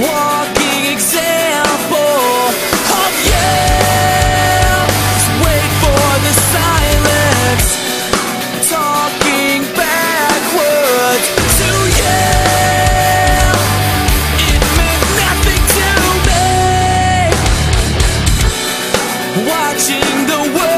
walking example of you. Just wait for the silence, talking backwards to you. It meant nothing to me. Watching the world.